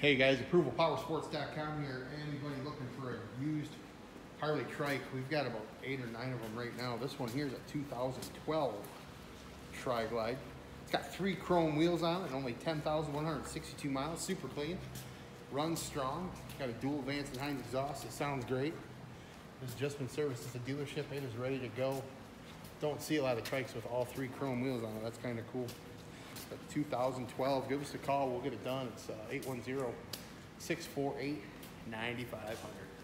Hey guys, ApprovalPowersports.com here. Anybody looking for a used Harley trike? We've got about eight or nine of them right now. This one here is a 2012 Tri-Glide. It's got three chrome wheels on it and only 10,162 miles. Super clean. Runs strong. Got a dual Vance and Hines exhaust. It sounds great. It's just been serviced at the dealership. It is ready to go. Don't see a lot of trikes with all three chrome wheels on it. That's kind of cool. It's 2012. Give us a call. We'll get it done. It's uh, 810 648 9500.